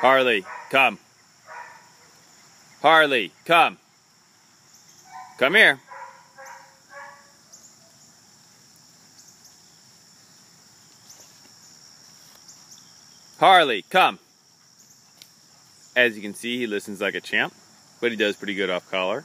Harley, come. Harley, come. Come here. Harley, come. As you can see, he listens like a champ, but he does pretty good off collar.